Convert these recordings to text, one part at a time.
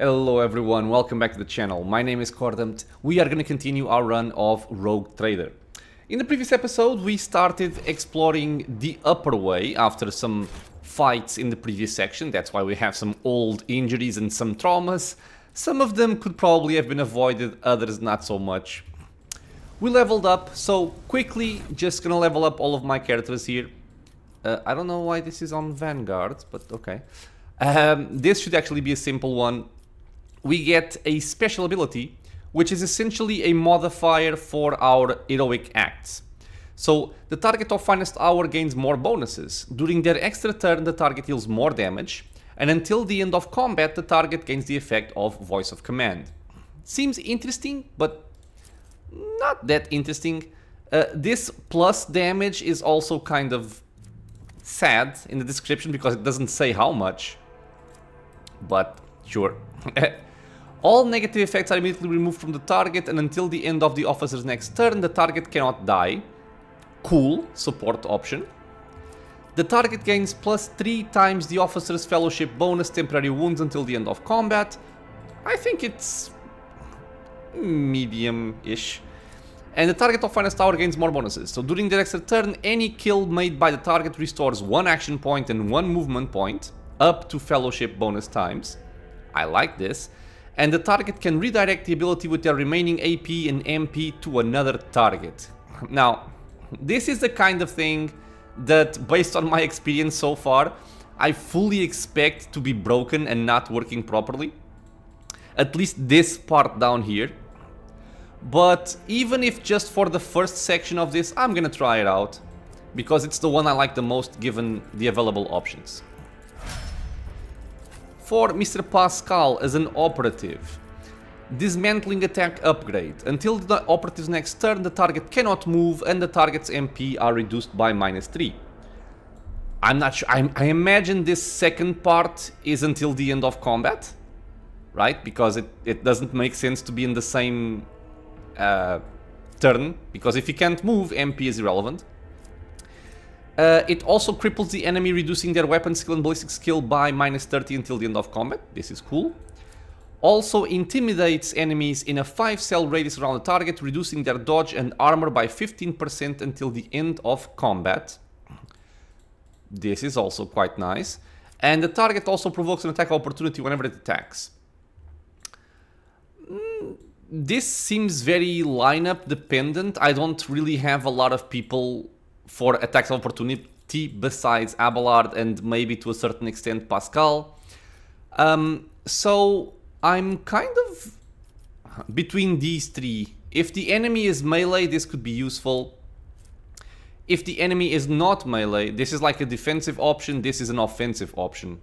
Hello everyone, welcome back to the channel. My name is Coredumped. We are going to continue our run of Rogue Trader. In the previous episode we started exploring the Upperway after some fights in the previous section. That's why we have some old injuries and some traumas. Some of them could probably have been avoided, others not so much. We leveled up, so quickly just gonna level up all of my characters here. Uh, I don't know why this is on Vanguard, but okay. Um, this should actually be a simple one we get a special ability, which is essentially a modifier for our heroic acts. So the target of Finest Hour gains more bonuses. During their extra turn, the target deals more damage, and until the end of combat, the target gains the effect of Voice of Command. Seems interesting, but not that interesting. Uh, this plus damage is also kind of sad in the description because it doesn't say how much. But sure. All negative effects are immediately removed from the target and until the end of the officer's next turn, the target cannot die. Cool, support option. The target gains plus 3 times the officer's fellowship bonus temporary wounds until the end of combat. I think it's medium-ish. And the target of Finest Hour gains more bonuses. So during the next turn, any kill made by the target restores one action point and one movement point, up to fellowship bonus times. I like this and the target can redirect the ability with their remaining AP and MP to another target. Now, this is the kind of thing that, based on my experience so far, I fully expect to be broken and not working properly. At least this part down here. But even if just for the first section of this, I'm gonna try it out. Because it's the one I like the most given the available options for Mr. Pascal as an operative. Dismantling attack upgrade. Until the operative's next turn, the target cannot move and the target's MP are reduced by minus 3. I'm not sure. I, I, imagine this second part is until the end of combat, right? Because it, it doesn't make sense to be in the same uh, turn. Because if you can't move, MP is irrelevant. Uh, it also cripples the enemy, reducing their weapon skill and ballistic skill by minus 30 until the end of combat. This is cool. Also intimidates enemies in a 5 cell radius around the target, reducing their dodge and armor by 15% until the end of combat. This is also quite nice. And the target also provokes an attack opportunity whenever it attacks. Mm, this seems very lineup dependent. I don't really have a lot of people for attacks of opportunity besides Abelard and maybe to a certain extent Pascal. Um, so I'm kind of between these three. If the enemy is melee, this could be useful. If the enemy is not melee, this is like a defensive option, this is an offensive option.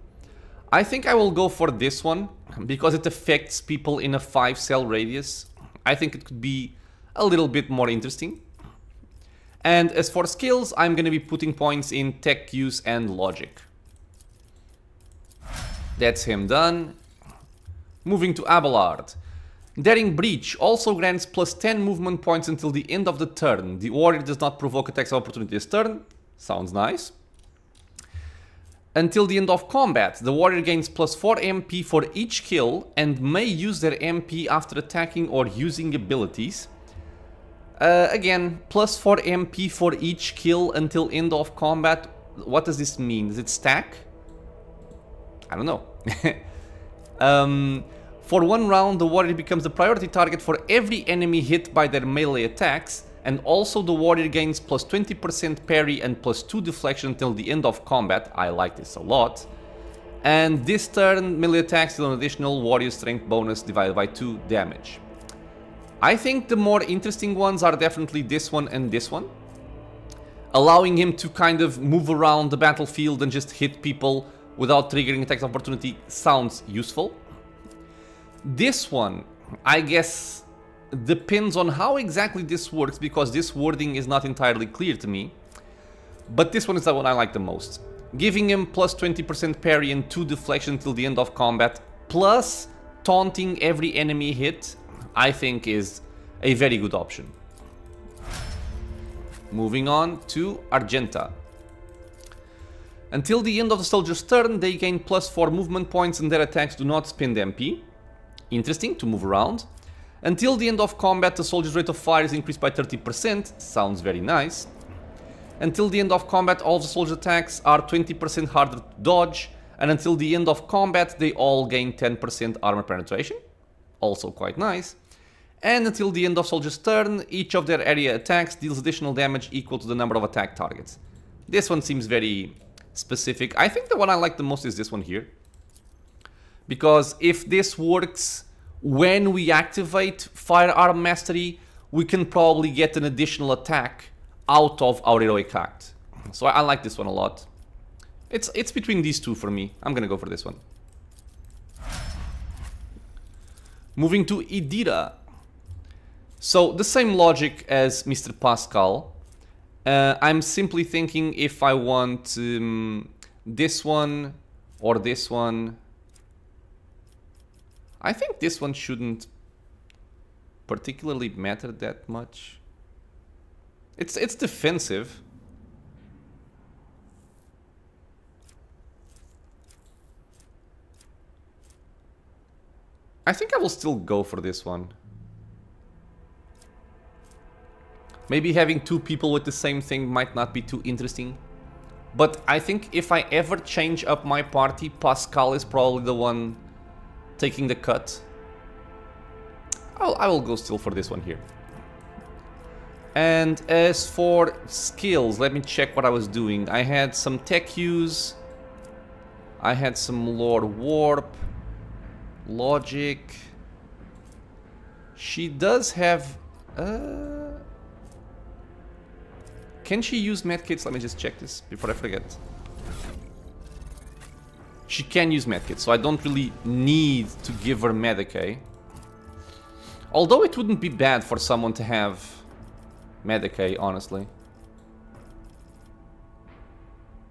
I think I will go for this one, because it affects people in a 5 cell radius. I think it could be a little bit more interesting. And as for skills, I'm going to be putting points in tech use and logic. That's him done. Moving to Abelard. Daring Breach also grants plus 10 movement points until the end of the turn. The warrior does not provoke attacks of opportunity this turn. Sounds nice. Until the end of combat, the warrior gains plus 4 MP for each kill and may use their MP after attacking or using abilities. Uh, again, plus 4 MP for each kill until end of combat. What does this mean? Does it stack? I don't know. um, for one round, the warrior becomes the priority target for every enemy hit by their melee attacks, and also the warrior gains plus 20% parry and plus 2 deflection until the end of combat. I like this a lot. And this turn, melee attacks deal an additional warrior strength bonus divided by 2 damage. I think the more interesting ones are definitely this one and this one. Allowing him to kind of move around the battlefield and just hit people without triggering attacks of opportunity sounds useful. This one, I guess, depends on how exactly this works because this wording is not entirely clear to me. But this one is the one I like the most. Giving him plus 20% parry and 2 deflection until the end of combat, plus taunting every enemy hit I think is a very good option. Moving on to Argenta. Until the end of the soldier's turn, they gain plus 4 movement points and their attacks do not spend MP. Interesting to move around. Until the end of combat, the soldier's rate of fire is increased by 30%. Sounds very nice. Until the end of combat, all the soldier's attacks are 20% harder to dodge. And until the end of combat, they all gain 10% armor penetration. Also quite nice. And until the end of soldier's turn, each of their area attacks deals additional damage equal to the number of attack targets. This one seems very specific. I think the one I like the most is this one here. Because if this works when we activate Firearm Mastery, we can probably get an additional attack out of our Heroic Act. So I, like this one a lot. It's, it's between these two for me. I'm gonna go for this one. Moving to Idira. So the same logic as Mr. Pascal. Uh, I'm simply thinking if I want um, this one or this one. I think this one shouldn't particularly matter that much. It's it's defensive. I think I will still go for this one. Maybe having two people with the same thing might not be too interesting. But I think if I ever change up my party, Pascal is probably the one taking the cut. I'll, I will go still for this one here. And as for skills, let me check what I was doing. I had some tech use. I had some lore warp. Logic. She does have... Uh, can she use medkits? Let me just check this before I forget. She can use medkits, so I don't really need to give her Medicae. Although it wouldn't be bad for someone to have Medicae, honestly.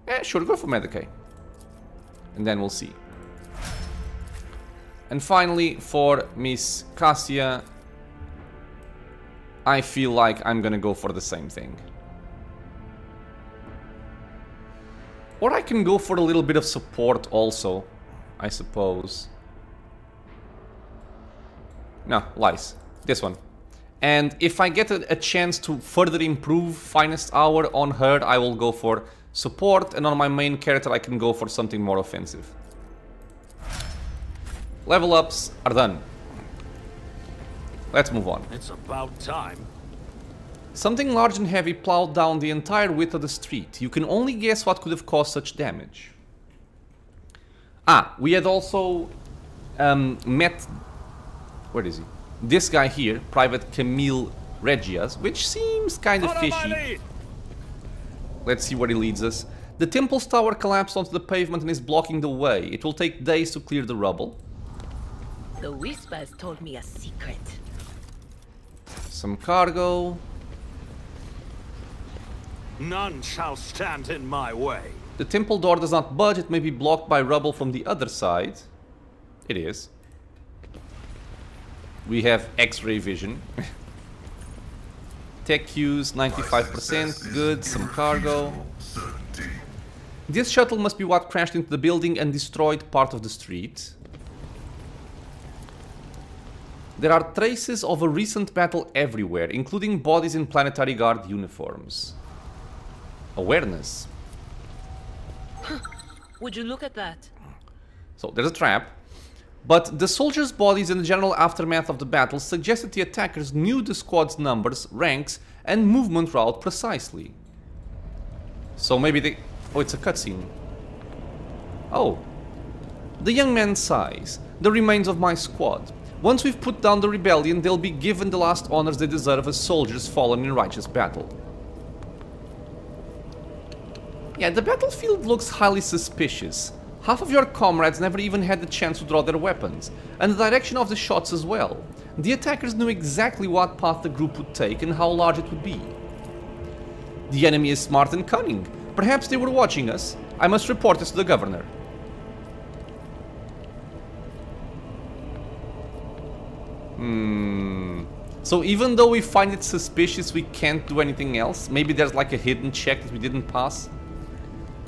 Yeah, sure, go for Medicae. And then we'll see. And finally, for Miss Cassia, I feel like I'm gonna go for the same thing. Or I can go for a little bit of support also, I suppose. No, lies. This one. And if I get a, a, chance to further improve Finest Hour on her, I will go for support, and on my main character I can go for something more offensive. Level ups are done. Let's move on. It's about time. Something large and heavy plowed down the entire width of the street. You can only guess what could have caused such damage. Ah, we had also um, met... Where is he? This guy here, Private Camille Regias, which seems kind of fishy. Let's see where he leads us. The temple's tower collapsed onto the pavement and is blocking the way. It will take days to clear the rubble. The Whispers told me a secret. Some cargo. None shall stand in my way. The temple door does not budge, it may be blocked by rubble from the other side. It is. We have X-ray vision. Tech use 95%, good, some cargo. This shuttle must be what crashed into the building and destroyed part of the street. There are traces of a recent battle everywhere, including bodies in Planetary Guard uniforms awareness. Would you look at that? So there's a trap. But the soldiers' bodies and the general aftermath of the battle suggested the attackers knew the squad's numbers, ranks, and movement route precisely. So maybe they... Oh, it's a cutscene. Oh. The young man sighs. The remains of my squad. Once we've put down the rebellion, they'll be given the last honors they deserve as soldiers fallen in righteous battle. Yeah, the battlefield looks highly suspicious. Half of your comrades never even had the chance to draw their weapons, and the direction of the shots as well. The attackers knew exactly what path the group would take and how large it would be. The enemy is smart and cunning. Perhaps they were watching us. I must report this to the governor. Hmm. So even though we find it suspicious, we can't do anything else? Maybe there's like a hidden check that we didn't pass?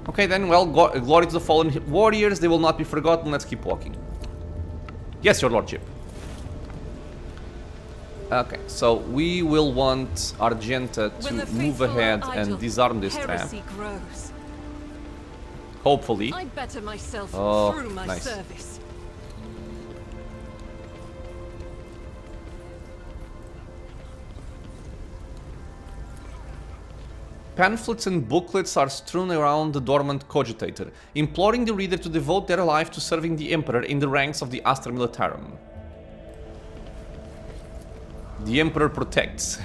Okay then, well, glory to the fallen warriors, they will not be forgotten, let's keep walking. Yes, your lordship. Okay, so we will want Argenta to move ahead and disarm this trap. grows. Hopefully. I better myself Oh, through my nice. service. Pamphlets and booklets are strewn around the dormant cogitator, imploring the reader to devote their life to serving the Emperor in the ranks of the Astra Militarum. The Emperor protects.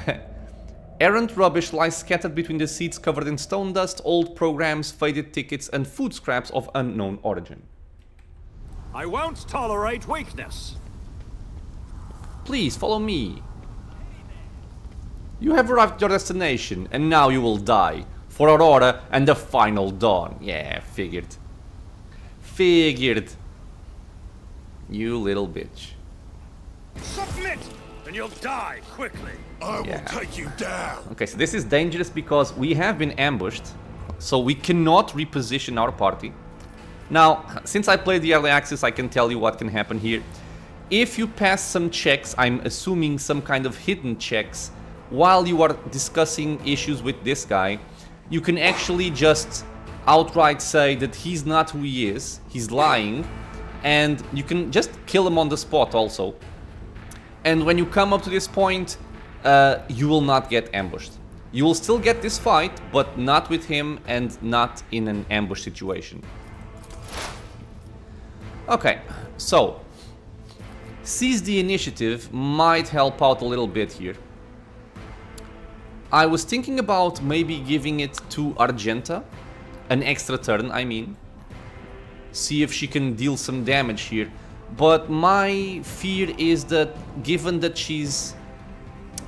Errant rubbish lies scattered between the seats covered in stone dust, old programs, faded tickets, and food scraps of unknown origin. I won't tolerate weakness. Please follow me. You have arrived at your destination, and now you will die. For Aurora and the final dawn. Yeah, figured. Figured. You little bitch. Submit, and you'll die quickly. I will take you down. Okay, so this is dangerous because we have been ambushed, so we cannot reposition our party. Now, since I played the early access, I can tell you what can happen here. If you pass some checks, I'm assuming some kind of hidden checks, while you are discussing issues with this guy, you can actually just outright say that he's not who he is, he's lying, and you can just kill him on the spot also. And when you come up to this point, uh, you will not get ambushed. You will still get this fight, but not with him and not in an ambush situation. Okay, so seize the initiative might help out a little bit here. I was thinking about maybe giving it to Argenta, an extra turn, I mean. See if she can deal some damage here. But my fear is that given that she's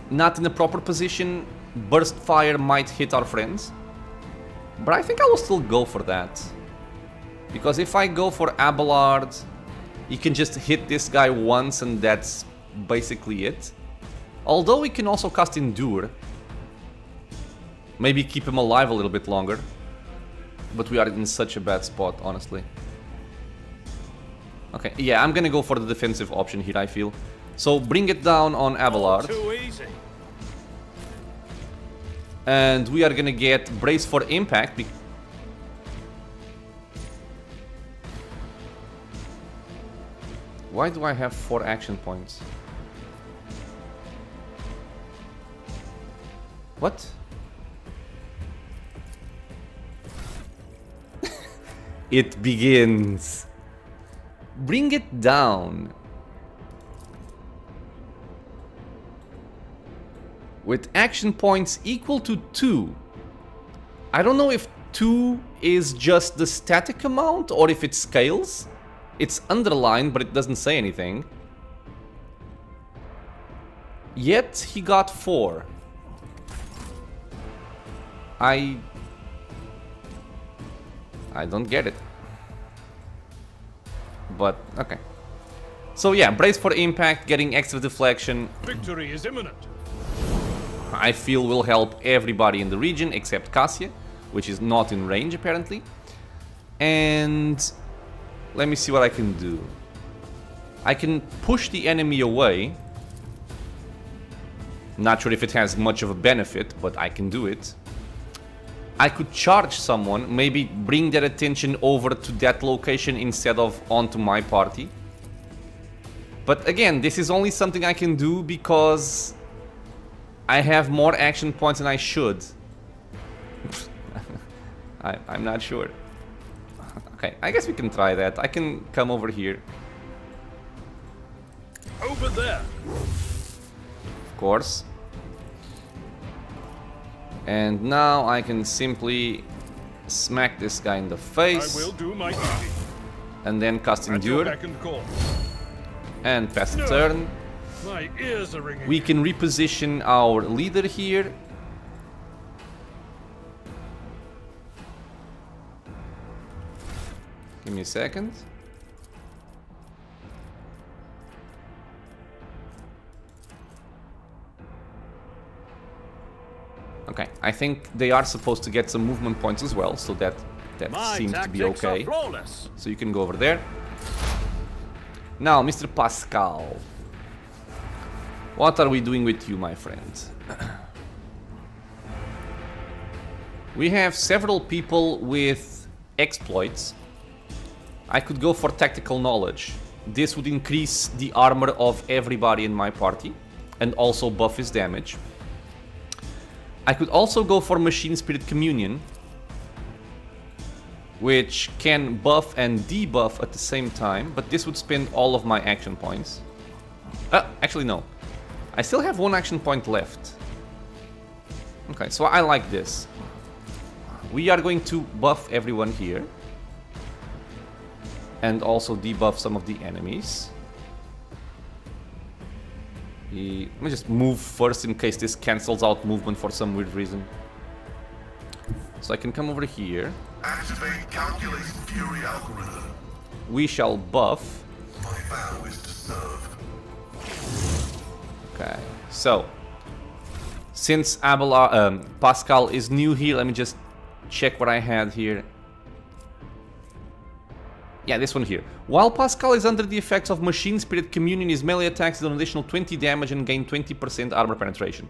not in the proper position, burst fire might hit our friends. But I think I will still go for that. Because if I go for Abelard, you can just hit this guy once and that's basically it. Although we can also cast Endure. Maybe keep him alive a little bit longer. But we are in such a bad spot, honestly. Okay, yeah, I'm gonna go for the defensive option here, I feel. So bring it down on Abelard. Too easy. And we are gonna get Brace for Impact. be- Why do I have four action points? What? It begins. Bring it down. with action points equal to 2. I don't know if 2 is just the static amount or if it scales. It's underlined, but it doesn't say anything. Yet he got 4. I... I don't get it. But, okay. So yeah, brace for impact, getting extra deflection, Victory is imminent. I feel will help everybody in the region except Cassia, which is not in range apparently. And let me see what I can do. I can push the enemy away. Not sure if it has much of a benefit, but I can do it. I could charge someone, maybe bring their attention over to that location instead of onto my party. But again, this is only something I can do because I have more action points than I should. I, I'm not sure. Okay, I guess we can try that. I can come over here, Over there. of course. And now I can simply smack this guy in the I face will do my duty. and then cast Endure and pass the turn. My ears are ringing. We can reposition our leader here. Give me a second. Okay, I think they are supposed to get some movement points as well, so that that My seems to be okay. So you can go over there. Now, Mr. Pascal. What are we doing with you, my friend? we have several people with exploits. I could go for tactical knowledge. This would increase the armor of everybody in my party and also buff his damage. I could also go for Machine Spirit Communion, which can buff and debuff at the same time, but this would spend all of my action points. Uh, actually no. I still have one action point left. Okay, so I like this. We are going to buff everyone here. And also debuff some of the enemies. The, let me just move first in case this cancels out movement for some weird reason. So I can come over here. Activate calculate fury algorithm. We shall buff. My vow is to serve. Okay, so since Abelard, um, Pascal is new here, let me just check what I had here. Yeah, this one here. While Pascal is under the effects of Machine Spirit Communion, his melee attacks do an additional 20 damage and gain 20% armor penetration.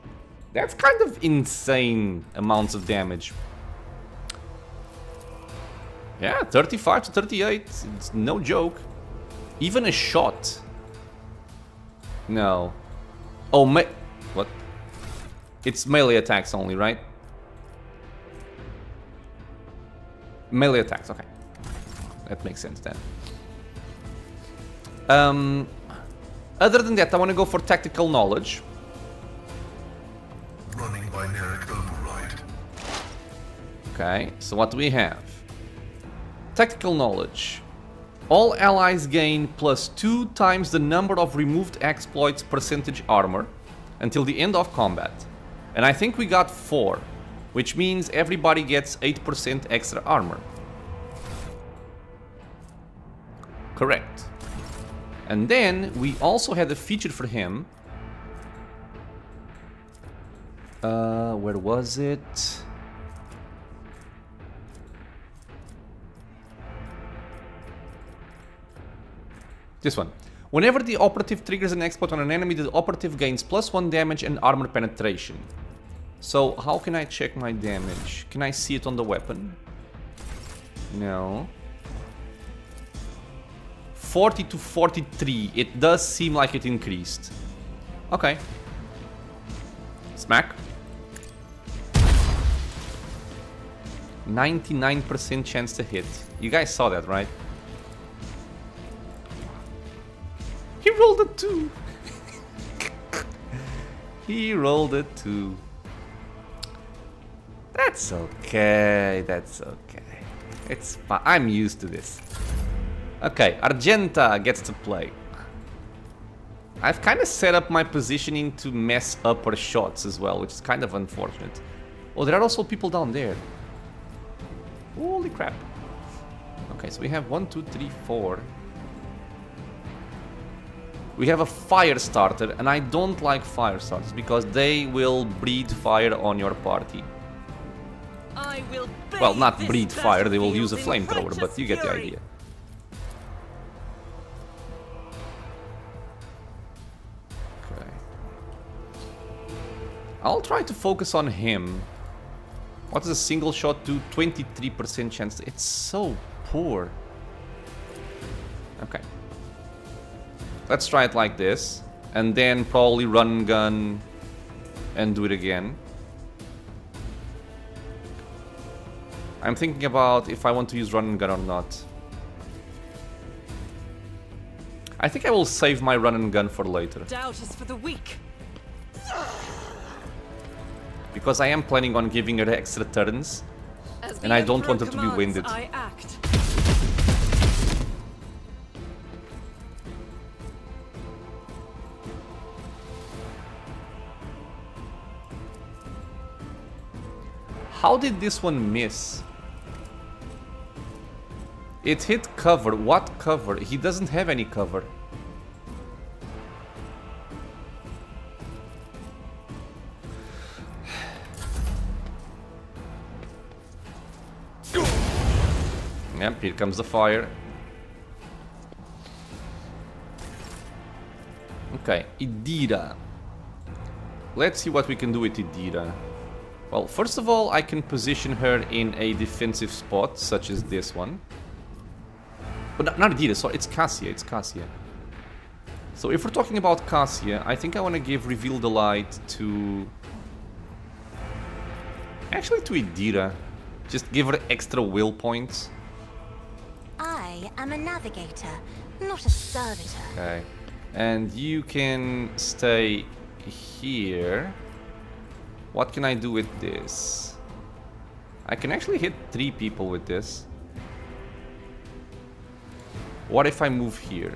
That's kind of insane amounts of damage. Yeah, 35 to 38, it's no joke. Even a shot. No. Oh, me... What? It's melee attacks only, right? Melee attacks, okay. That makes sense then. Um, other than that, I want to go for tactical knowledge. Running binaric override. Okay, so what do we have? Tactical knowledge. All allies gain plus 2 times the number of removed exploits percentage armor until the end of combat. And I think we got 4, which means everybody gets 8% extra armor. Correct. And then we also had a feature for him. Uh, where was it? This one. Whenever the operative triggers an exploit on an enemy, the operative gains plus one damage and armor penetration. So, how can I check my damage? Can I see it on the weapon? No. 40 to 43. It does seem like it increased. Okay. Smack. 99% chance to hit. You guys saw that, right? He rolled a 2. he rolled a 2. That's okay. That's okay. It's. I'm used to this. Okay, Argenta gets to play. I've kind of set up my positioning to mess up her shots as well, which is kind of unfortunate. Oh, there are also people down there. Holy crap. Okay, so we have one, two, three, four. We have a fire starter, and I don't like fire starters because they will breathe fire on your party. I will Well, not breathe fire, they will use a flamethrower, but you get the idea. I'll try to focus on him. What does a single shot do? 23% chance. It's so poor. Okay. Let's try it like this. And then probably run and gun and do it again. I'm thinking about if I want to use run and gun or not. I think I will save my run and gun for later. Doubt is for the weak. Because I am planning on giving her extra turns. And I don't want her to be winded. I act. How did this one miss? It hit cover. What cover? He doesn't have any cover. Yep, here comes the fire. Okay, Idira. let's see what we can do with Idira. Well, first of all, I can position her in a defensive spot, such as this one. Oh, but not, not Idira, sorry, it's Cassia, it's Cassia. So if we're talking about Cassia, I think I want to give Reveal the Light to... Actually to Idira. Just give her extra will points. I am a navigator, not a servitor. Okay. And you can stay here. What can I do with this? I can actually hit three people with this. What if I move here?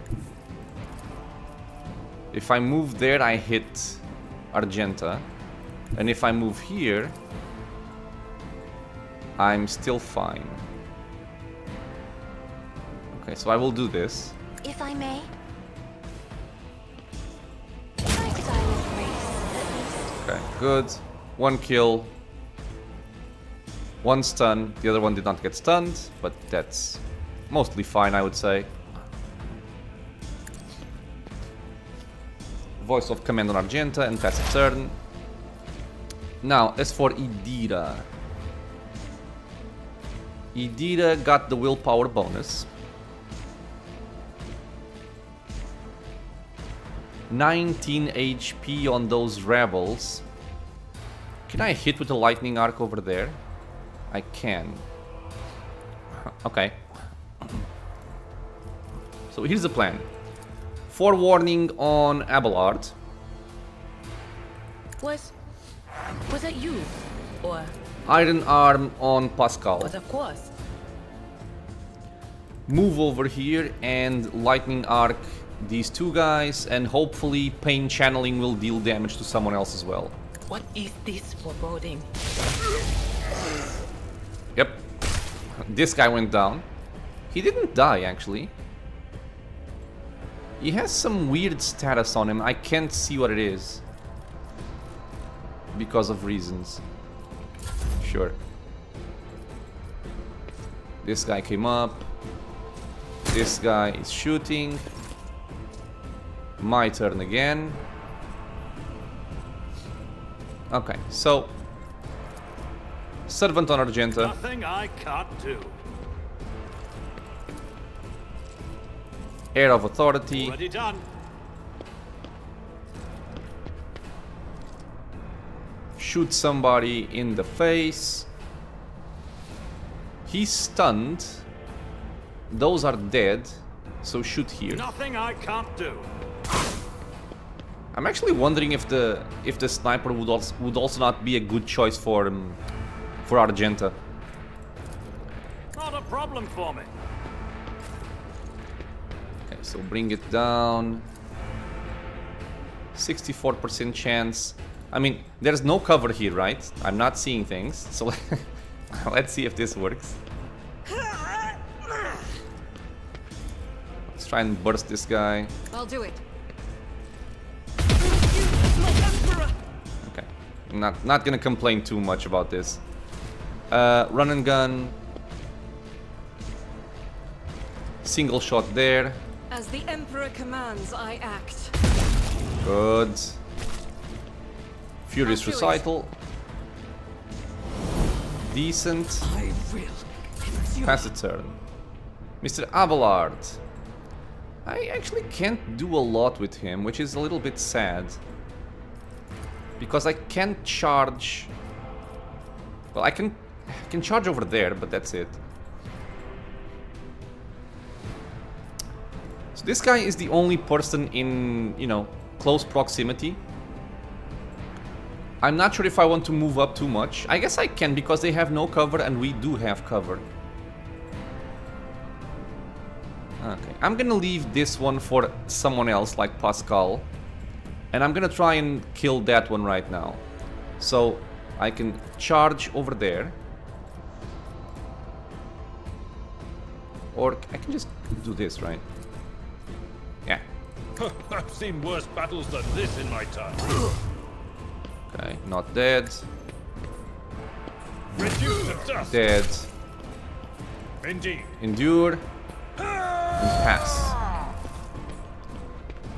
If I move there, I hit Argenta. And if I move here, I'm still fine. Okay, so I will do this. If I may. Lifestyle of grace, at least. Okay, good. One kill. One stun. The other one did not get stunned, but that's mostly fine, I would say. Voice of command on Argenta and pass a turn. Now, as for Idira. Idira got the willpower bonus. 19 HP on those rebels. Can I hit with the lightning arc over there? I can. Okay. So here's the plan. Forewarning on Abelard. Was... Was that you? Or... Iron Arm on Pascal. Of course. Move over here and lightning arc these two guys and hopefully pain channeling will deal damage to someone else as well. What is this foreboding? Yep. This guy went down. He didn't die, actually. He has some weird status on him. I can't see what it is. Because of reasons. Sure. This guy came up. This guy is shooting. My turn again. Okay, so... Servant on Argenta. Nothing I can't do. Air of Authority. Already done. Shoot somebody in the face. He's stunned. Those are dead. So shoot here. Nothing I can't do. I'm actually wondering if the if the sniper would also would also not be a good choice for um, for Argenta. Not a problem for me. Okay, so bring it down. 64% chance. I mean, there's no cover here, right? I'm not seeing things. So let's see if this works. Let's try and burst this guy. I'll do it. Not not gonna complain too much about this. Uh, run and gun. Single shot there. As the Emperor commands, I act. Good. Furious recital. Decent. I will. Pass the turn. Mr. Abelard. I actually can't do a lot with him, which is a little bit sad. Because I can't charge... Well, I can, I can charge over there, but that's it. So this guy is the only person in, you know, close proximity. I'm not sure if I want to move up too much. I guess I can because they have no cover and we do have cover. Okay, I'm gonna leave this one for someone else like Pascal. And I'm gonna try and kill that one right now. So I can charge over there. Or I can just do this, right? Yeah. I've seen worse battles than this in my time. Okay, not dead. Reduce dust. Dead. Indeed. Endure. And pass.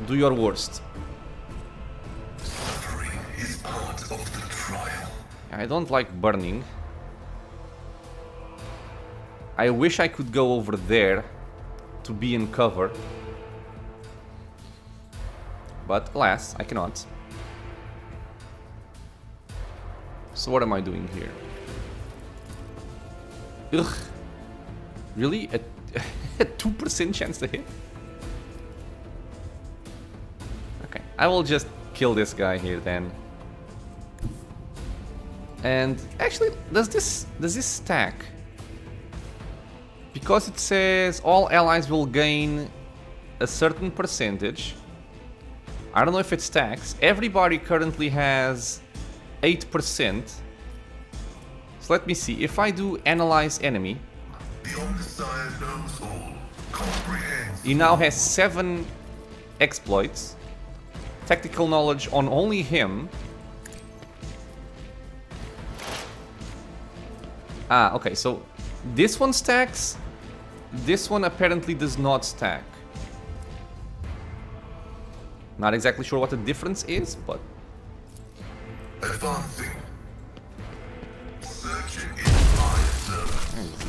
Do your worst. Is part of the trial. I don't like burning. I wish I could go over there to be in cover. But alas, I cannot. So what am I doing here? Ugh. Really? A 2% chance to hit? Okay, I will just kill this guy here then. And actually, does this does this stack? Because it says all allies will gain a certain percentage. I don't know if it stacks. Everybody currently has 8%. So let me see. If I do analyze enemy, he now has 7 exploits. Tactical knowledge on only him. Ah, okay, so this one stacks. This one apparently does not stack. Not exactly sure what the difference is, but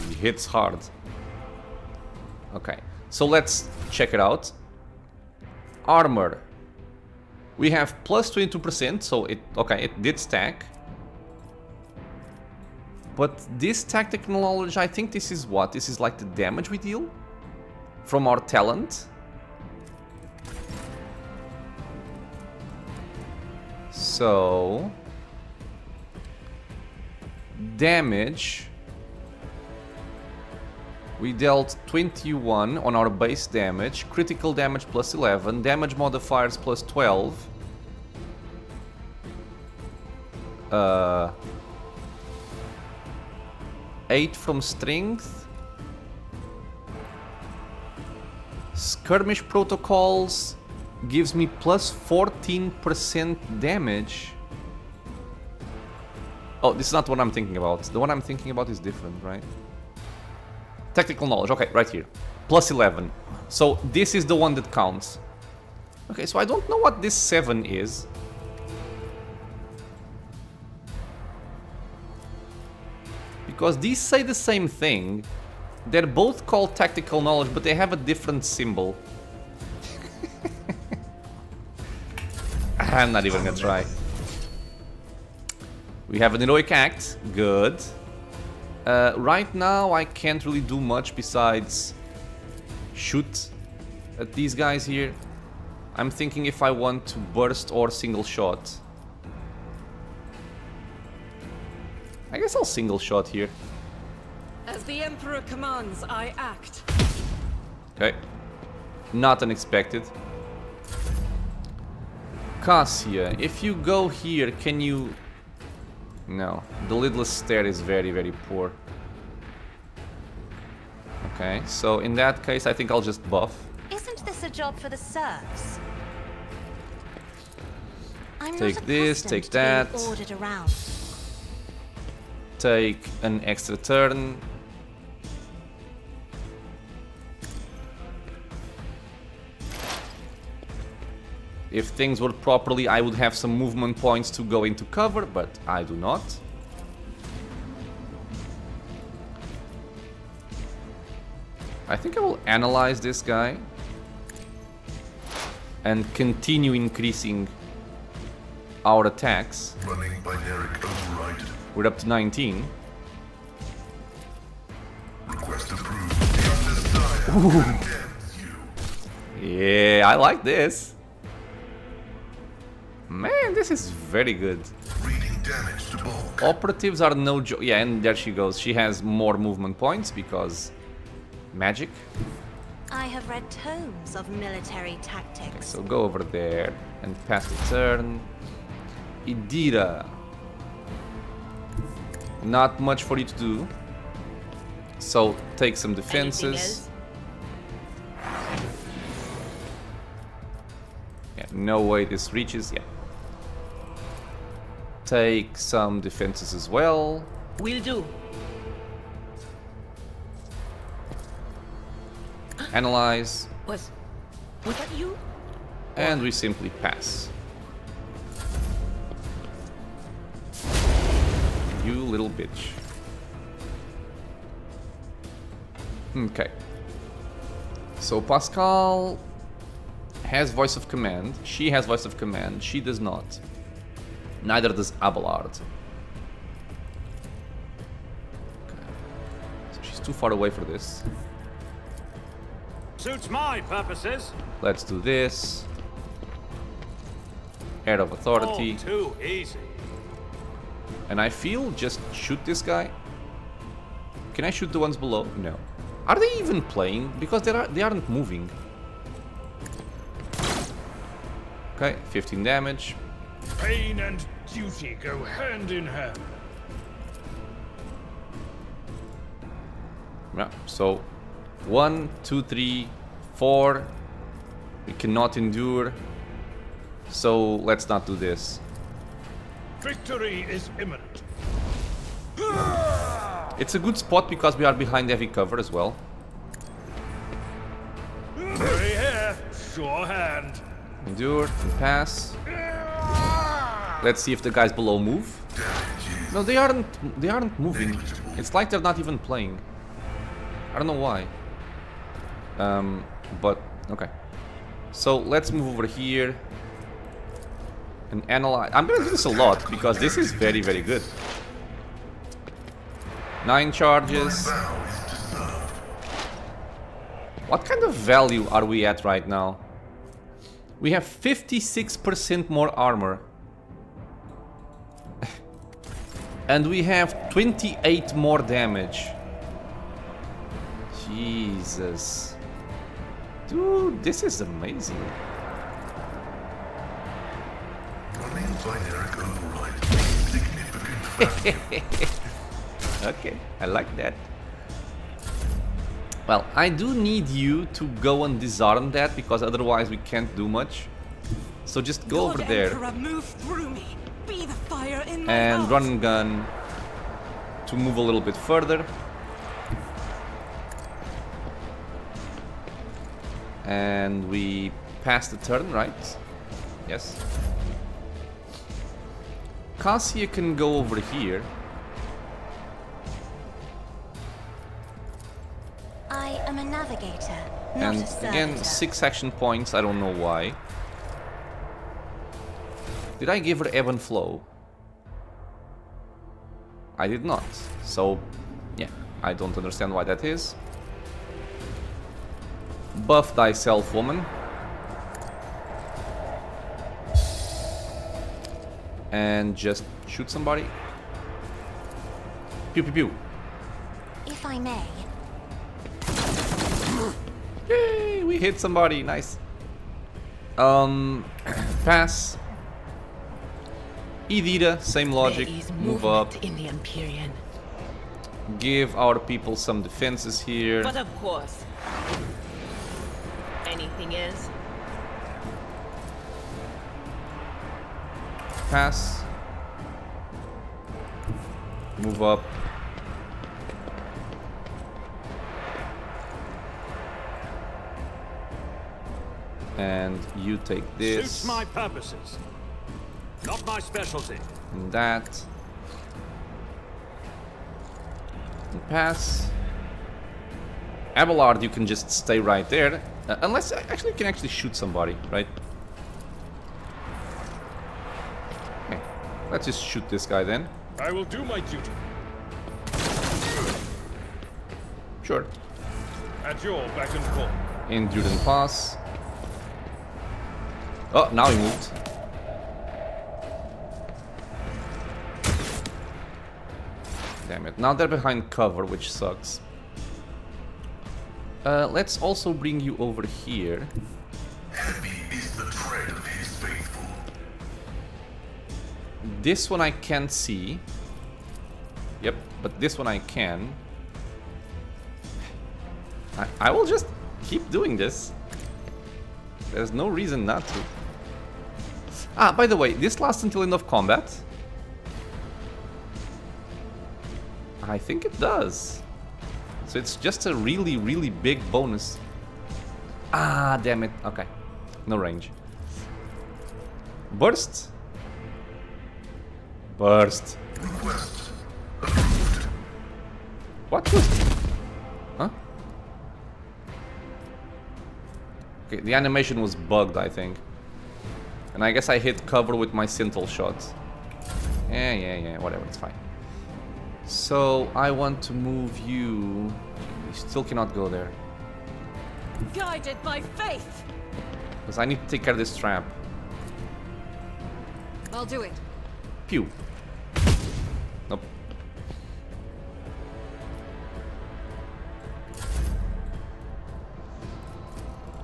he hits hard. Okay, so let's check it out. Armor. We have plus 22%, so it okay, it did stack. But this tactical knowledge, I think this is what? This is like the damage we deal from our talent. So damage we dealt 21 on our base damage, critical damage plus 11, damage modifiers plus 12. Uh, 8 from strength. Skirmish protocols gives me plus 14% damage. Oh, this is not what I'm thinking about. The one I'm thinking about is different, right? Technical knowledge, okay, right here. Plus 11. So this is the one that counts. Okay, so I don't know what this 7 is. Because these say the same thing. They're both called tactical knowledge, but they have a different symbol. I'm not even gonna try. We have an heroic act, good. Uh, right now I can't really do much besides shoot at these guys here. I'm thinking if I want to burst or single shot. I guess I'll single shot here. As the Emperor commands, I act. Okay. Not unexpected. Cassia, if you go here, can you... No, the lidless stare is very, very poor. Okay, so in that case, I think I'll just buff. Isn't this a job for the serfs? I'm Take not this, take that. ordered around. Take an extra turn. If things were properly, I would have some movement points to go into cover, but I do not. I think I will analyze this guy and continue increasing our attacks. Running override. We're up to 19. Request approved. The Omnissiah condemns you. Yeah, I like this. Man, this is very good. Reading damage to bulk. Operatives are no joke. Yeah, and there she goes. She has more movement points because magic. I have read tomes of military tactics. So go over there and pass the turn. Idira. Not much for you to do. So take some defenses. Yeah, no way this reaches. Yeah. Take some defenses as well. Will do. Analyze. Was was that you? And we simply pass. You little bitch. Okay. So Pasqal has voice of command. She has voice of command. She does not. Neither does Abelard. Okay. So she's too far away for this. Suits my purposes. Let's do this. Head of authority. All too easy. And I feel just shoot this guy. Can I shoot the ones below? No. Are they even playing? Because they are they aren't moving. Okay, 15 damage. Pain and duty go hand in hand. Yeah, so one, two, three, four. We cannot endure. So let's not do this. Victory is imminent. It's a good spot because we are behind heavy cover as well. Hurry here, sure hand. Endure and pass. Let's see if the guys below move. No, they aren't. They aren't moving. It's like they're not even playing. I don't know why. Um, but okay. So let's move over here and analyze. I'm gonna do this a lot because this is very, very good. Nine charges. What kind of value are we at right now? We have 56% more armor. and we have 28 more damage. Jesus. Dude, this is amazing. Okay, I like that. Well, I do need you to go and disarm that because otherwise we can't do much. So just go over there Emperor, me. Be the fire in my and heart. run and gun to move a little bit further. And we pass the turn, right? Yes. Cassia can go over here. I am a navigator, And a again, six action points, I don't know why. Did I give her ebb and flow? I did not. So, yeah, I don't understand why that is. Buff thyself, woman. And just shoot somebody. Pew pew pew. If I may, Yay, we hit somebody, nice. Um, pass. Idira, same logic, There is move up, in the Empyrean. give our people some defenses here. But of course, anything is. Pass. Move up. And you take this Suits my purposes. Not my specialty. and that. And pass. Abelard, you can just stay right there. Uh, unless, actually, you can actually shoot somebody, right? Let's just shoot this guy then. I will do my duty. Sure. At your beck and call. In and pass. Oh, now he moved. Damn it. Now they're behind cover, which sucks. Uh, let's also bring you over here. This one I can't see. Yep, but this one I can. I, I will just keep doing this. There's no reason not to. Ah, by the way, this lasts until end of combat. I think it does. So it's just a really, really big bonus. Ah, damn it. Okay. No range. Burst. Burst. What was... Huh? Okay, the animation was bugged, I think. And I guess I hit cover with my Sintel shots. Yeah, yeah, yeah, whatever, it's fine. So, I want to move you... You still cannot go there. Guided by faith. Because I need to take care of this trap. I'll do it. Pew. Nope.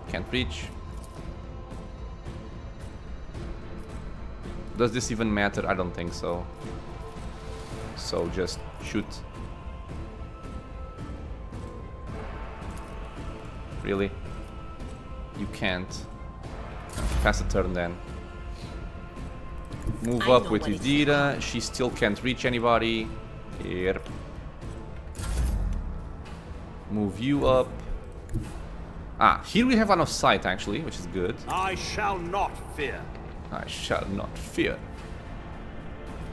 Can't reach. Does this even matter? I don't think so. So just shoot. Really? You can't. Pass a turn then. Move I up with what Idira. She still can't reach anybody. Here. Move you up. Ah, here we have line of sight actually, which is good. I shall not fear. I shall not fear.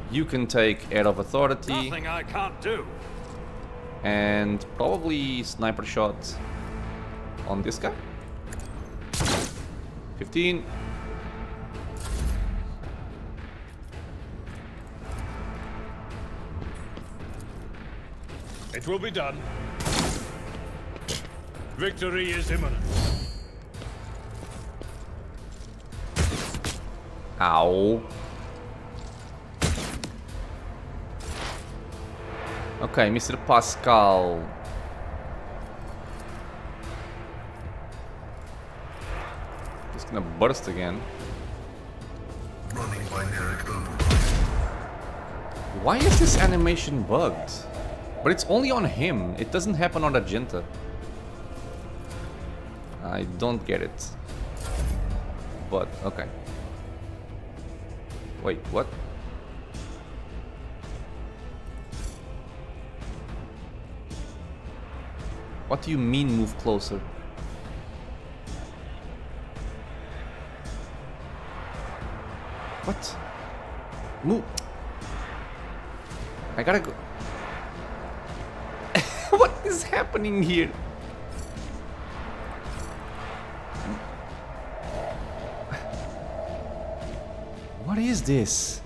You can take Air of Authority Nothing I can't do. and probably sniper shot on this guy. 15. It will be done. Victory is imminent. Ow. Okay, Mr. Pasqal. He's gonna burst again. Running binaric override. Why is this animation bugged? But it's only on him. It doesn't happen on Argenta. I don't get it. But, okay. Wait, what? What do you mean move closer? What? Move. I gotta go. What is happening here? What is this?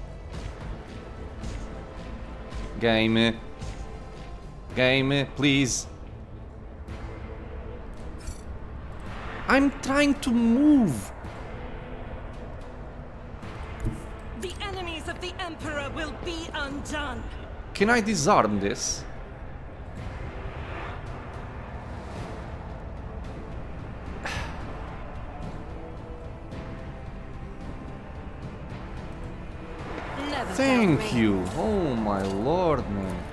Game. Game, please. I'm trying to move. The enemies of the Emperor will be undone. Can I disarm this? You. Oh my lord, man.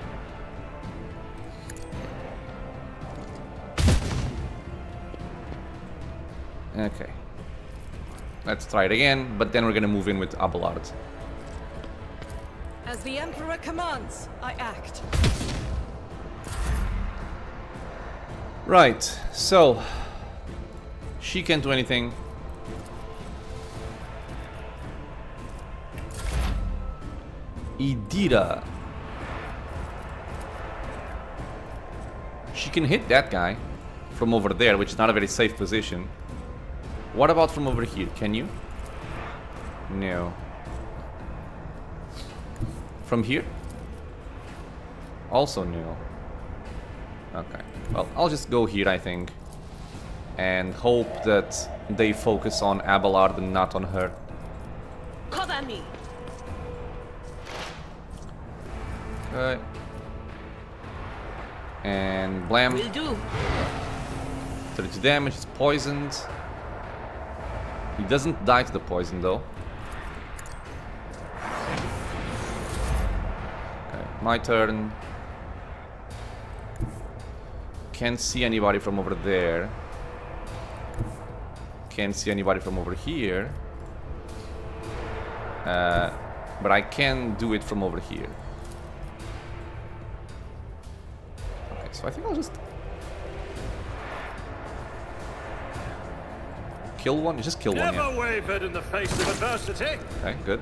Okay. Let's try it again, but then we're gonna move in with Abelard. As the Emperor commands, I act. Right, so she can't do anything. Idira. She can hit that guy from over there, which is not a very safe position. What about from over here? Can you? No. From here? Also no. Okay. Well, I'll just go here, I think. And hope that they focus on Abelard and not on her. Okay. And blam. Will do. 32 damage, he's poisoned. He doesn't die to the poison though. Okay, my turn. Can't see anybody from over there. Can't see anybody from over here. Uh, but I can do it from over here. So I think I'll just kill one. You Just kill one. Never Yeah. wavered in the face of adversity. Okay, good.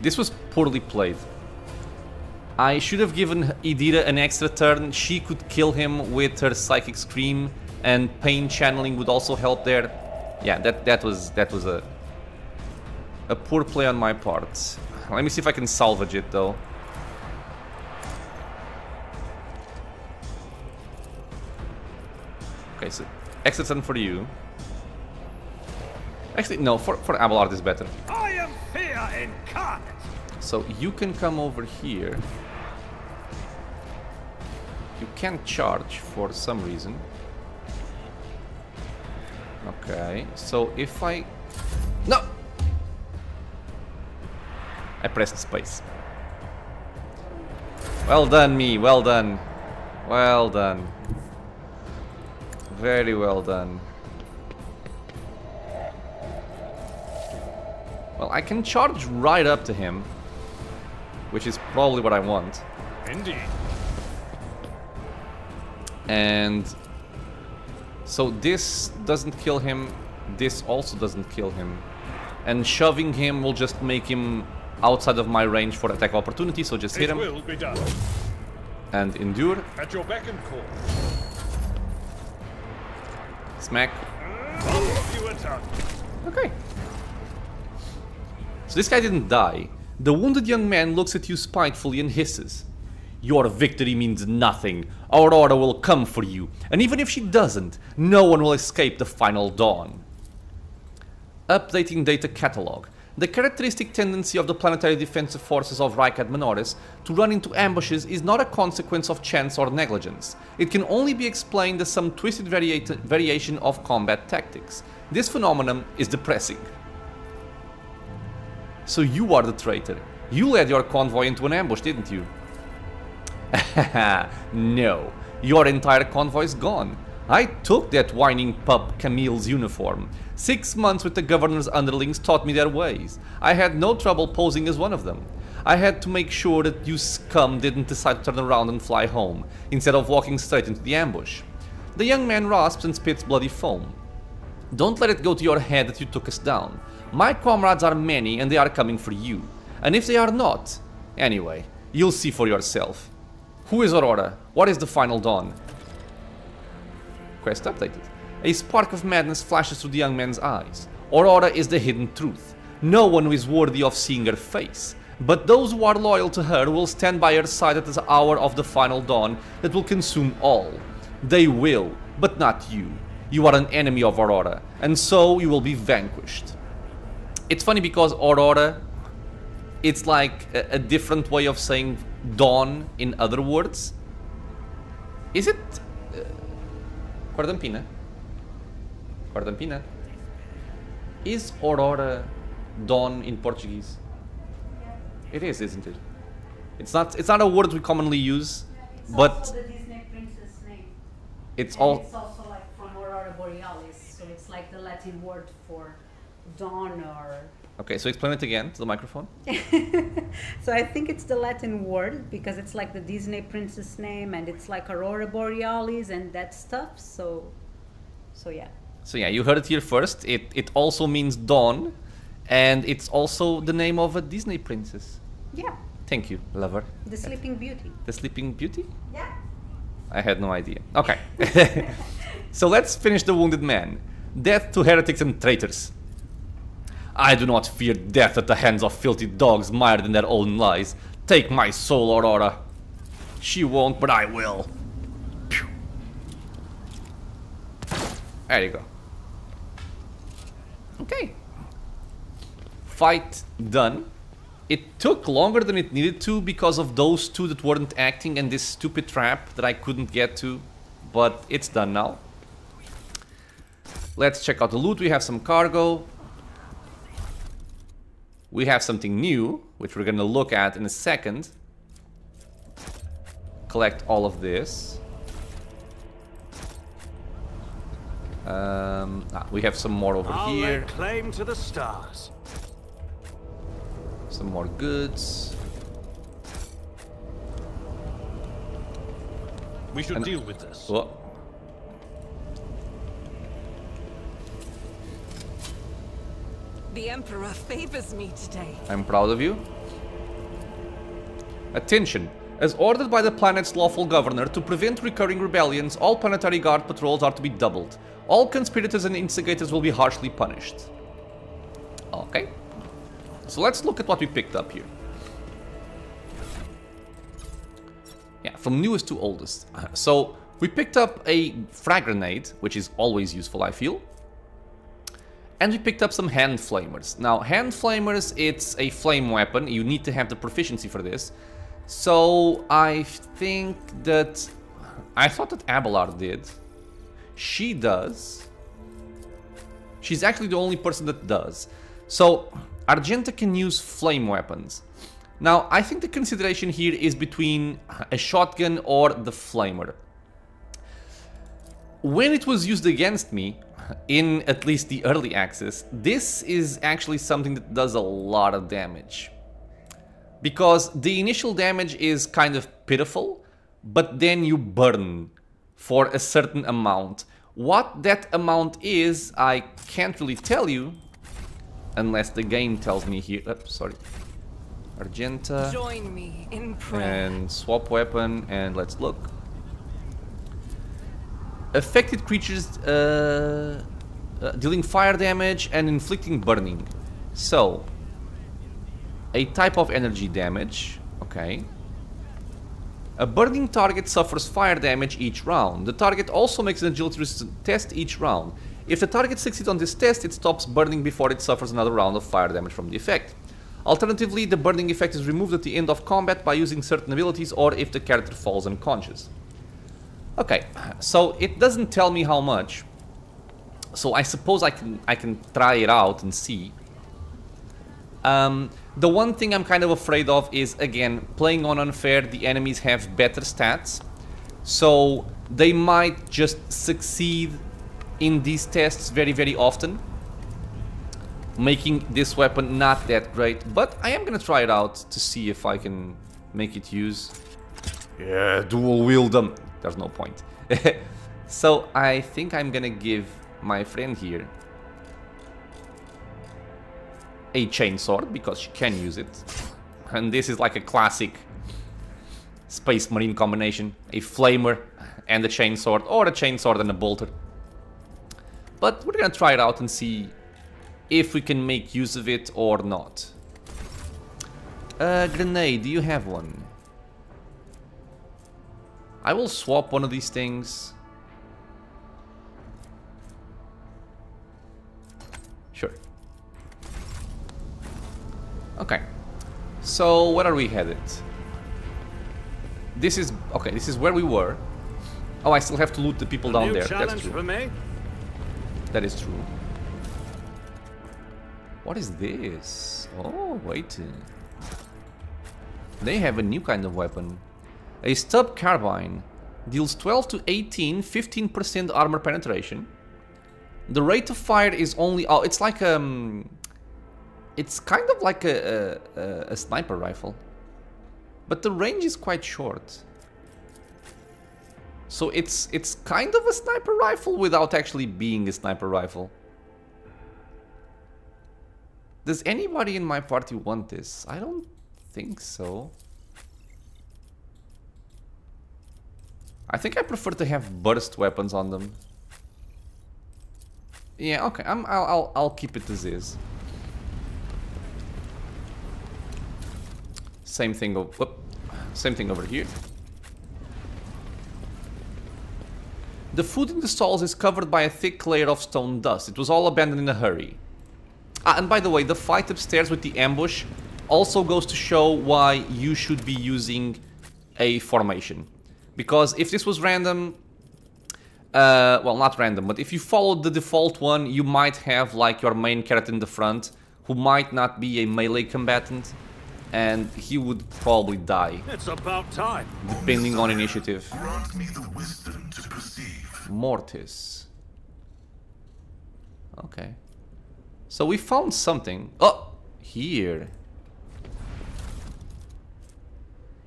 This was poorly played. I should have given Idira an extra turn. She could kill him with her Psychic Scream, and Pain Channeling would also help there. Yeah, that that was that was a a poor play on my part. Let me see if I can salvage it though. Okay, so for you. Actually, no, for, for Abelard is better. I am fear incarnate. So you can come over here. You can't charge for some reason. Okay, so if I... No! I pressed space. Well done, me. Well done. Well done. Very well done. Well, I can charge right up to him. Which is probably what I want. Indeed. And... So this doesn't kill him. This also doesn't kill him. And shoving him will just make him outside of my range for attack opportunity, so just hit It him will be done. and endure. At your beck and call. Smack. Okay. So this guy didn't die. The wounded young man looks at you spitefully and hisses. Your victory means nothing. Aurora will come for you. And even if she doesn't, no one will escape the final dawn. Updating data catalog. The characteristic tendency of the planetary defensive forces of Rykad Minoris to run into ambushes is not a consequence of chance or negligence. It can only be explained as some twisted variation of combat tactics. This phenomenon is depressing. So you are the traitor. You led your convoy into an ambush, didn't you? no, your entire convoy is gone. I took that whining pup Camille's uniform. Six months with the governor's underlings taught me their ways. I had no trouble posing as one of them. I had to make sure that you scum didn't decide to turn around and fly home, instead of walking straight into the ambush. The young man rasps and spits bloody foam. Don't let it go to your head that you took us down. My comrades are many and they are coming for you. And if they are not, anyway, you'll see for yourself. Who is Aurora? What is the final dawn? Quest updated. A spark of madness flashes through the young man's eyes. Aurora is the hidden truth. No one is worthy of seeing her face. But those who are loyal to her will stand by her side at the hour of the final dawn that will consume all. They will, but not you. You are an enemy of Aurora, and so you will be vanquished. It's funny because Aurora, it's like a, a different way of saying dawn in other words. Is it Cordampina? Cordampina? Is Aurora dawn in Portuguese? It is, isn't it? It's not. It's not a word we commonly use, It's but also the Disney princess name. it's And all. It's also like from Aurora Borealis, so it's like the Latin word for dawn or. Okay, so explain it again to the microphone. so I think it's the Latin word because it's like the Disney princess name and it's like Aurora Borealis and that stuff. So, so yeah. So yeah, you heard it here first. It it also means dawn, and it's also the name of a Disney princess. Yeah, Thank you, lover. the Sleeping Beauty. The Sleeping Beauty? Yeah. I had no idea. Okay. so let's finish the wounded man. Death to heretics and traitors. I do not fear death at the hands of filthy dogs mired in their own lies. Take my soul, Aurora. She won't, but I will. There you go. Okay. Fight done. It took longer than it needed to because of those two that weren't acting and this stupid trap that I couldn't get to, but it's done now. Let's check out the loot. We have some cargo. We have something new, which we're gonna look at in a second. Collect all of this. Um, ah, we have some more over I'll here. claim to the stars. Some more goods. We should And- deal with this. Oh. The Emperor favors me today. I'm proud of you. Attention! As ordered by the planet's lawful governor, to prevent recurring rebellions, all planetary guard patrols are to be doubled. All conspirators and instigators will be harshly punished. Okay. So let's look at what we picked up here. Yeah, from newest to oldest. So we picked up a frag grenade, which is always useful, I feel. And we picked up some hand flamers. Now, hand flamers, it's a flame weapon. You need to have the proficiency for this. So I think that... I thought that Abelard did. She does. She's actually the only person that does. So Argenta can use flame weapons. Now, I think the consideration here is between a shotgun or the flamer. When it was used against me, in at least the early access, this is actually something that does a lot of damage. Because the initial damage is kind of pitiful, but then you burn for a certain amount. What that amount is, I can't really tell you, unless the game tells me here. Oops, sorry. Argenta. Join me in prayer. And swap weapon, and let's look. Affected creatures uh, uh, dealing fire damage and inflicting burning. So, a type of energy damage. Okay. A burning target suffers fire damage each round. The target also makes an agility test each round. If the target succeeds on this test, it stops burning before it suffers another round of fire damage from the effect. Alternatively, the burning effect is removed at the end of combat by using certain abilities or if the character falls unconscious. Okay, so it doesn't tell me how much. So I suppose I can I can try it out and see. Um, the one thing I'm kind of afraid of is, again, playing on unfair, the enemies have better stats. So they might just succeed in these tests very, very often. Making this weapon not that great. But I am gonna try it out to see if I can make it use. Yeah, dual wield them. There's no point. so I think I'm gonna give my friend here a chainsword because she can use it. And this is like a classic Space Marine combination. A flamer and a chainsword or a chainsword and a bolter. But we're gonna try it out and see if we can make use of it or not. Uh, grenade, do you have one? I will swap one of these things. Sure. Okay. So, where are we headed? This is... Okay, this is where we were. Oh, I still have to loot the people A down there. That's true. That is true. What is this? Oh, wait. They have a new kind of weapon. A stub carbine. Deals 12 to 18, 15% armor penetration. The rate of fire is only... Oh, it's like um... It's kind of like a, a, a sniper rifle. But the range is quite short. So it's it's kind of a sniper rifle without actually being a sniper rifle. Does anybody in my party want this? I don't think so. I think I prefer to have burst weapons on them. Yeah, okay. I'm, I'll, I'll, I'll keep it as is. Same thing. Whoop. Same thing over here. The food in the stalls is covered by a thick layer of stone dust. It was all abandoned in a hurry. Ah, and by the way, the fight upstairs with the ambush also goes to show why you should be using a formation. Because if this was random, uh, well, not random, but if you followed the default one, you might have like your main character in the front, who might not be a melee combatant, and he would probably die, It's about time. depending on initiative. Grant me the wisdom to perceive. Mortis. Okay. So we found something. Oh, here.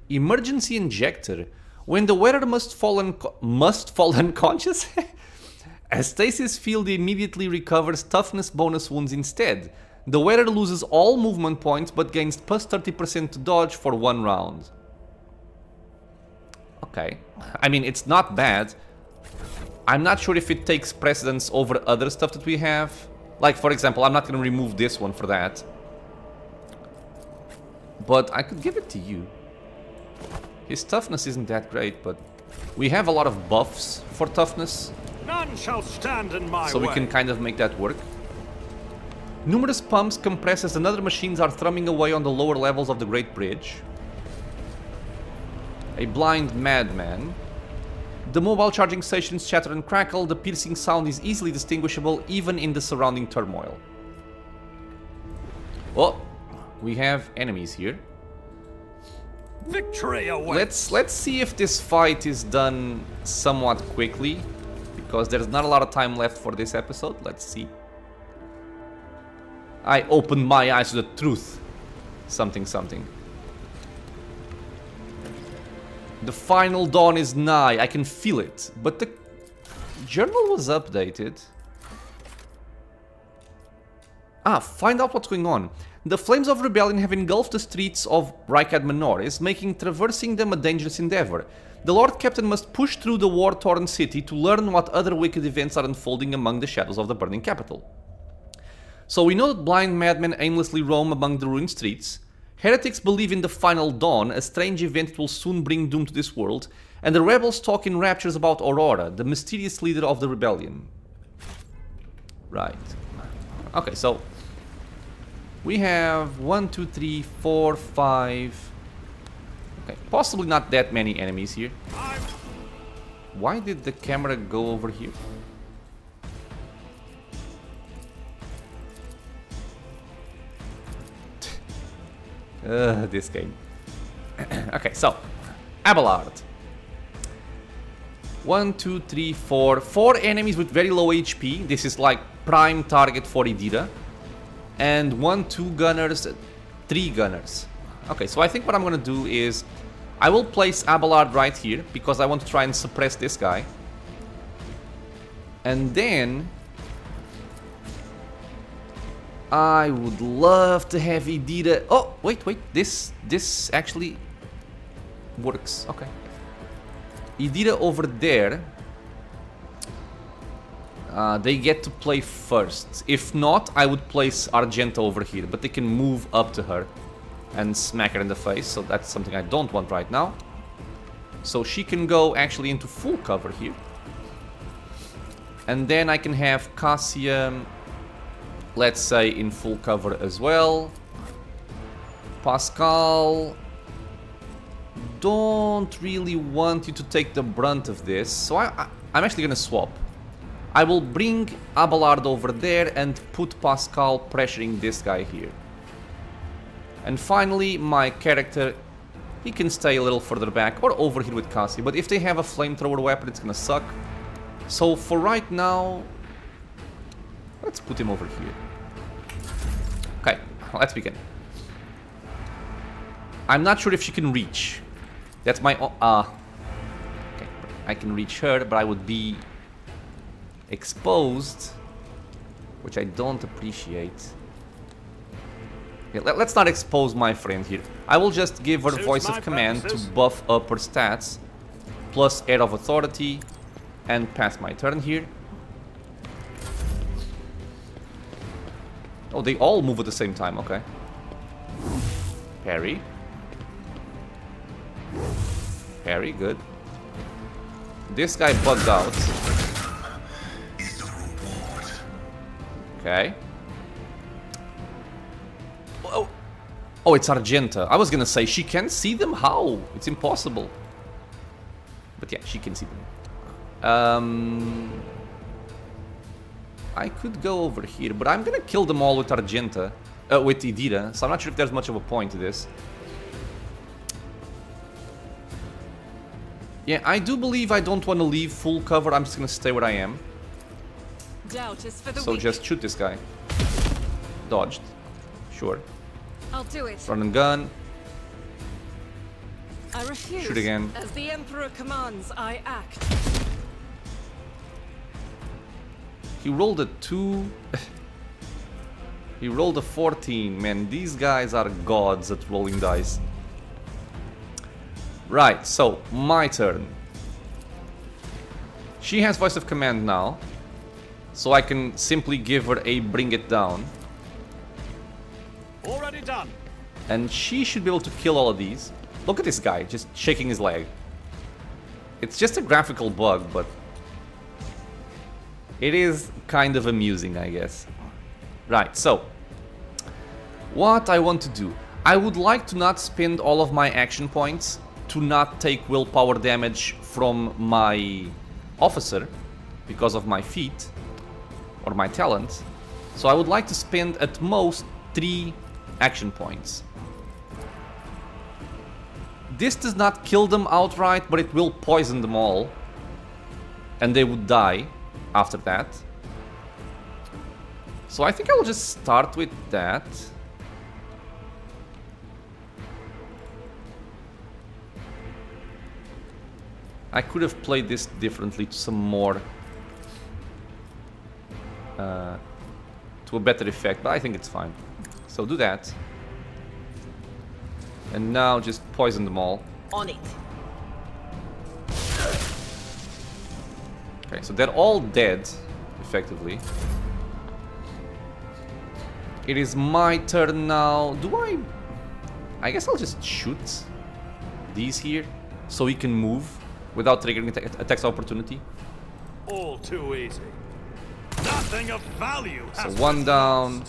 Emergency injector. When the wearer must fall must fall unconscious, a stasis field immediately recovers toughness bonus wounds instead. The wearer loses all movement points but gains plus 30% to dodge for one round. Okay. I mean, it's not bad. I'm not sure if it takes precedence over other stuff that we have. Like, for example, I'm not going to remove this one for that. But I could give it to you. His toughness isn't that great, but we have a lot of buffs for toughness. None shall stand in my so we can kind of make that work. Numerous pumps, compressors and other machines are thrumming away on the lower levels of the Great Bridge. A blind madman. The mobile charging stations chatter and crackle, the piercing sound is easily distinguishable even in the surrounding turmoil. Oh, we have enemies here. Victory awaits. Let's let's see if this fight is done somewhat quickly because there's not a lot of time left for this episode. Let's see. I opened my eyes to the truth. Something something. The final dawn is nigh. I can feel it. But the journal was updated. Ah, find out what's going on. The flames of rebellion have engulfed the streets of Rykad Minoris, making traversing them a dangerous endeavor. The Lord Captain must push through the war-torn city to learn what other wicked events are unfolding among the shadows of the burning capital. So we know that blind madmen aimlessly roam among the ruined streets. Heretics believe in the final dawn, a strange event that will soon bring doom to this world, and the rebels talk in raptures about Aurora, the mysterious leader of the rebellion. Right. Okay, so we have one, two, three, four, five. Okay, possibly not that many enemies here. Why did the camera go over here? this game. okay, so Abelard. One, two, three, four. Four enemies with very low HP. This is like prime target for Idira and one two gunners, three gunners. Okay, so I think what I'm gonna do is I will place Abelard right here because I want to try and suppress this guy. And then I would love to have Idira. Oh, wait, wait. This this actually works. Okay. Idira over there uh, they get to play first. If not, I would place Argenta over here, but they can move up to her and smack her in the face, so that's something I don't want right now. So she can go actually into full cover here. And then I can have Cassia, let's say, in full cover as well. Pasqal, don't really want you to take the brunt of this, so I, I, I'm actually gonna swap. I will bring Abelard over there and put Pasqal pressuring this guy here. And finally, my character, he can stay a little further back or over here with Cassie. But if they have a flamethrower weapon, it's gonna suck. So for right now, let's put him over here. Okay, let's begin. I'm not sure if she can reach. That's my... Uh, okay, I can reach her, but I would be exposed, which I don't appreciate. let, us not expose my friend here. I will just give her Suits voice of command purposes. to buff up her stats, plus air of authority, and pass my turn here. Oh, they all move at the same time, okay. Parry. Parry, good. This guy bugged out. Okay. Oh, oh, it's Argenta. I was gonna say, she can see them? How? It's impossible. But yeah, she can see them. Um, I could go over here, but I'm gonna kill them all with Argenta. Uh, with Idira, so I'm not sure if there's much of a point to this. Yeah, I do believe I don't want to leave full cover. I'm just gonna stay where I am. So weak. just shoot this guy. Dodged. Sure. I'll do it. Run and gun. I refuse. Shoot again. As the Emperor commands, I act. He rolled a 2. he rolled a 14. Man, these guys are gods at rolling dice. Right, so, my turn. She has voice of command now. So I can simply give her a bring it down. Already done. And she should be able to kill all of these. Look at this guy, just shaking his leg. It's just a graphical bug, but... It is kind of amusing, I guess. Right, so... What I want to do. I would like to not spend all of my action points to not take willpower damage from my officer because of my feat or my talent. So I would like to spend at most three action points. This does not kill them outright, but it will poison them all. And they would die after that. So I think I will just start with that. I could have played this differently to some more... Uh, to a better effect, but I think it's fine. So do that. And now just poison them all. On it. Okay, so they're all dead, effectively. It is my turn now. Do I... I guess I'll just shoot these here, so he can move without triggering attack attacks opportunity. All too easy. Nothing of value So one down.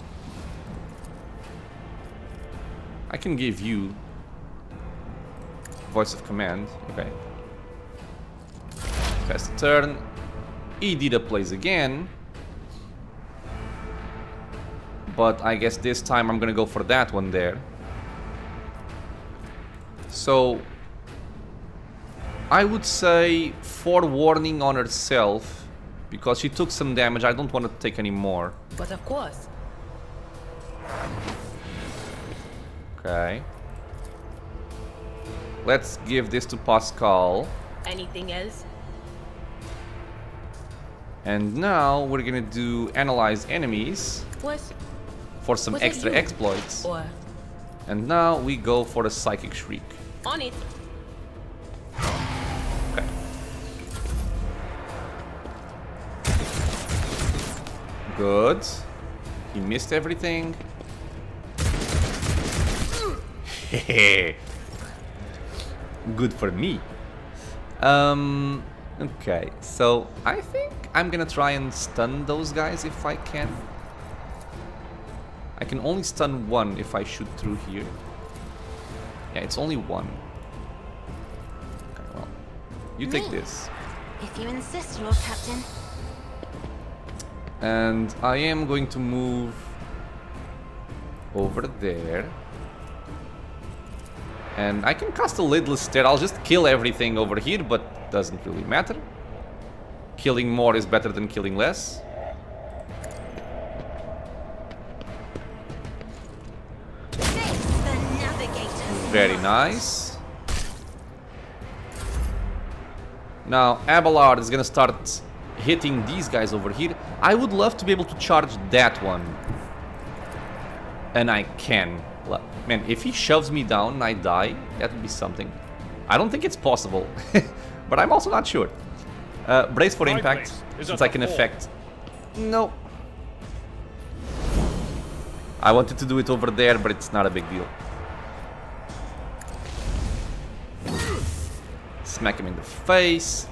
I can give you voice of command. Okay. The turn. Idira plays again. But I guess this time I'm gonna go for that one there. So I would say forewarning on herself because she took some damage. I don't want to take any more. But of course. Okay. Let's give this to Pasqal. Anything else? And now we're gonna do analyze enemies Was for some Was that extra exploits. or And now we go for a psychic shriek. on it? Good. He missed everything. Good for me. Um, okay, so I think I'm gonna try and stun those guys if I can. I can only stun one if I shoot through here. Yeah, it's only one. Okay, well, you take this. If you insist, Lord Captain. And I am going to move over there. And I can cast a lidless stare. I'll just kill everything over here, but doesn't really matter. Killing more is better than killing less. Very nice. Now, Abelard is gonna start hitting these guys over here. I would love to be able to charge that one. And I can. Man, if he shoves me down and I die, that would be something. I don't think it's possible. but I'm also not sure. Uh, brace for impact, since I can affect... No. I wanted to do it over there, but it's not a big deal. Smack him in the face.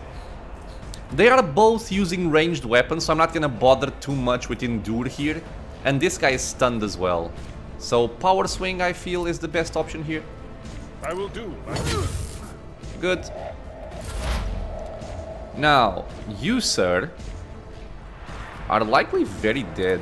They are both using ranged weapons, so I'm not gonna bother too much with Endure here. And this guy is stunned as well. So Power Swing, I feel, is the best option here. I will do. Good. Now, you, sir, are likely very dead.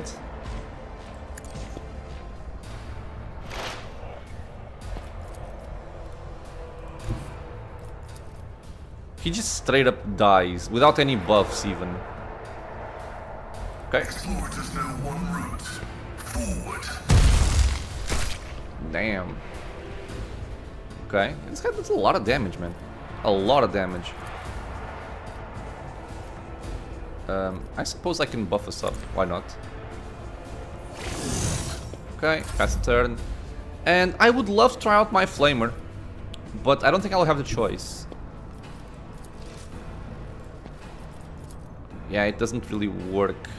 He just straight up dies, without any buffs even. Okay. Explorers know one route. Forward. Damn. Okay, this guy does a lot of damage, man. A lot of damage. Um, I suppose I can buff us up. Why not? Okay, pass the turn. And I would love to try out my Flamer. but I don't think I'll have the choice. Yeah, it doesn't really work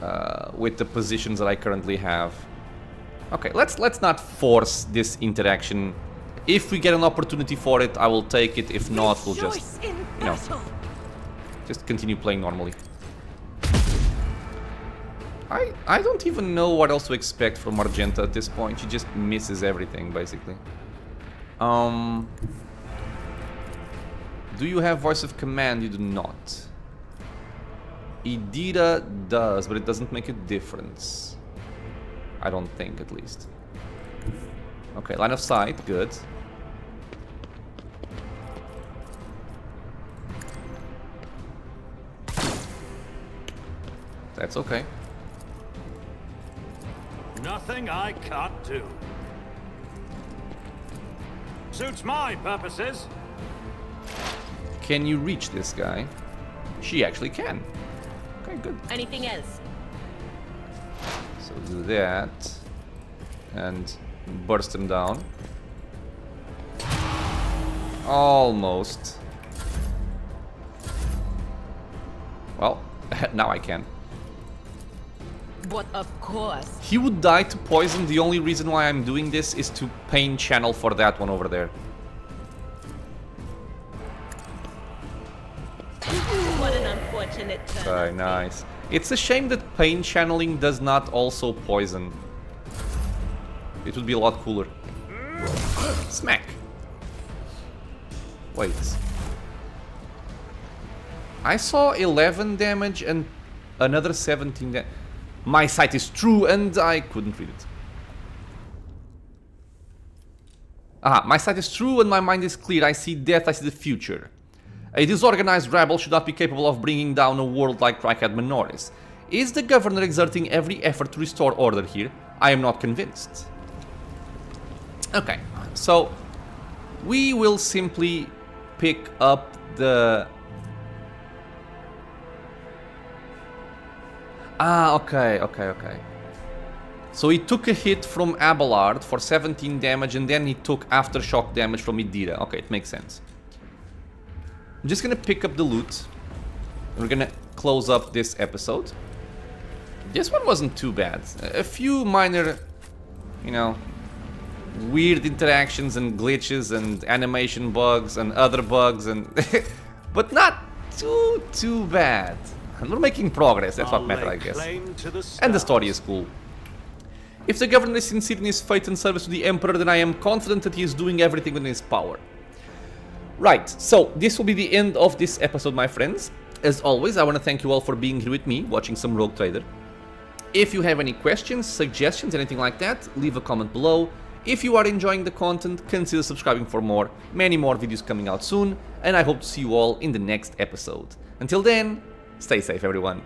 uh, with the positions that I currently have. Okay, let's let's not force this interaction. If we get an opportunity for it, I will take it. If not, we'll just, you know, just continue playing normally. I I don't even know what else to expect from Argenta at this point. She just misses everything basically. Um, do you have voice of command? You do not. Idira does, but it doesn't make a difference. I don't think, at least. Okay, line of sight, good. That's okay. Nothing I can't do. Suits my purposes. Can you reach this guy? She actually can. Okay, good. Anything else? So do that. And burst him down. Almost. Well, now I can. But of course. He would die to poison. The only reason why I'm doing this is to pain channel for that one over there. Unfortunate turn. Very nice. It's a shame that pain channeling does not also poison. It would be a lot cooler. Smack. Wait. I saw 11 damage and another 17 da My sight is true and I couldn't read it. Ah, my sight is true and my mind is clear. I see death, I see the future. A disorganized rabble should not be capable of bringing down a world like Rykad Minoris. Is the governor exerting every effort to restore order here? I am not convinced. Okay, so we will simply pick up the... Ah, okay, okay, okay. So he took a hit from Abelard for 17 damage and then he took aftershock damage from Idira. Okay, it makes sense. I'm just gonna pick up the loot. We're gonna close up this episode. This one wasn't too bad. A few minor, you know, weird interactions and glitches and animation bugs and other bugs and... but not too, too bad. And we're making progress, that's what matters, I guess. the And the story is cool. If the governor is sincere in his faith and service to the Emperor, then I am confident that he is doing everything within his power. Right, so this will be the end of this episode, my friends. As always, I want to thank you all for being here with me, watching some Rogue Trader. If you have any questions, suggestions, anything like that, leave a comment below. If you are enjoying the content, consider subscribing for more. Many more videos coming out soon, and I hope to see you all in the next episode. Until then, stay safe everyone.